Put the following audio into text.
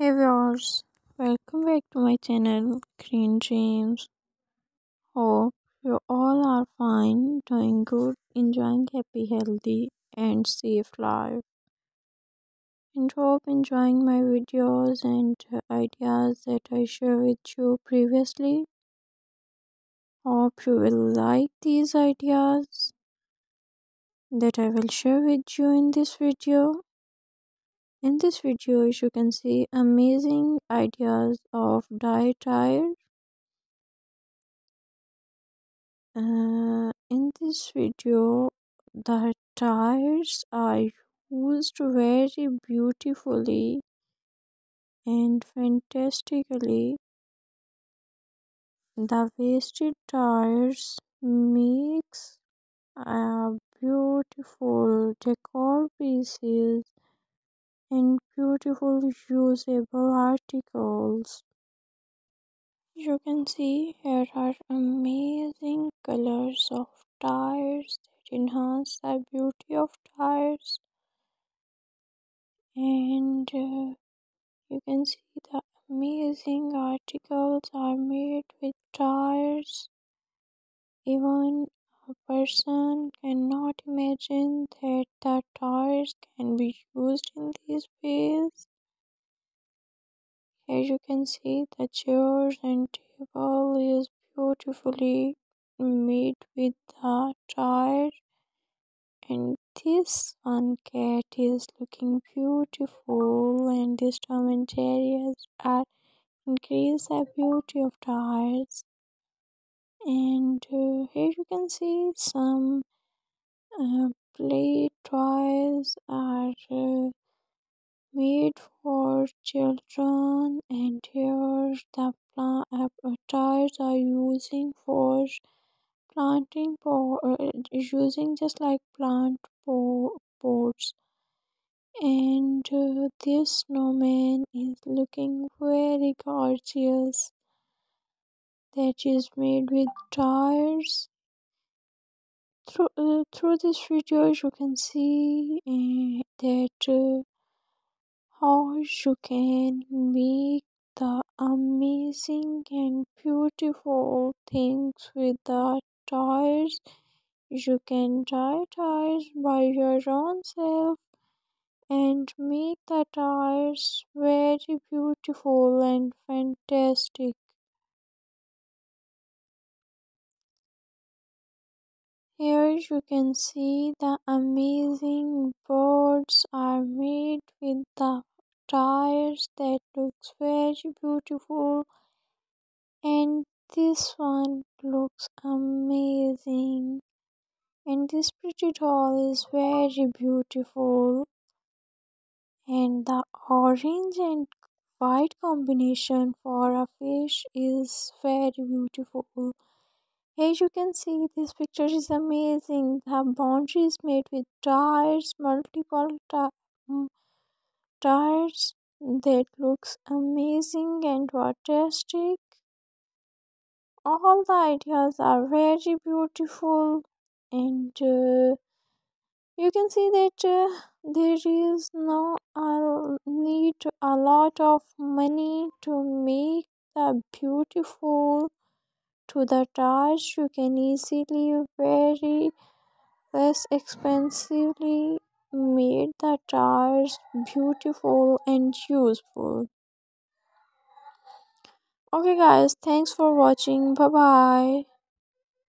Hey viewers, welcome back to my channel Green Dreams. Hope you all are fine, doing good, enjoying happy, healthy, and safe life. And hope enjoying my videos and ideas that I share with you previously. Hope you will like these ideas that I will share with you in this video. In this video, you can see amazing ideas of DIY tire. Uh, in this video, the tires are used very beautifully and fantastically. The wasted tires makes a beautiful decor pieces and beautiful usable articles. You can see here are amazing colors of tires that enhance the beauty of tires and uh, you can see the amazing articles are made with tires even a person cannot imagine that the tires can be used in these ways. Here you can see the chairs and table is beautifully made with the tire. And this one cat is looking beautiful and these and jerry's are increase the beauty of the tires and uh, here you can see some uh, play toys are uh, made for children. And here the plant uh, tires are using for planting for uh, using just like plant pots. And uh, this snowman is looking very gorgeous that is made with tires. Through uh, through this video you can see uh, that uh, how you can make the amazing and beautiful things with the tires. You can dye tires by your own self and make the tires very beautiful and fantastic Here you can see the amazing boards are made with the tires that looks very beautiful. And this one looks amazing. And this pretty doll is very beautiful. And the orange and white combination for a fish is very beautiful as you can see this picture is amazing. The boundary is made with tires multiple mm, tires. That looks amazing and fantastic. All the ideas are very beautiful. And uh, you can see that uh, there is no uh, need a lot of money to make the beautiful to the touch you can easily very less expensively made the tires beautiful and useful. Okay guys thanks for watching. Bye bye